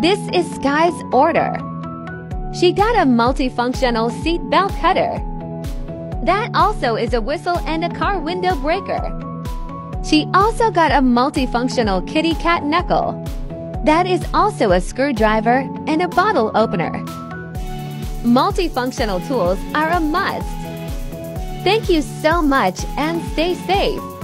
This is Sky's order. She got a multifunctional seat belt cutter. That also is a whistle and a car window breaker. She also got a multifunctional kitty cat knuckle. That is also a screwdriver and a bottle opener. Multifunctional tools are a must. Thank you so much and stay safe.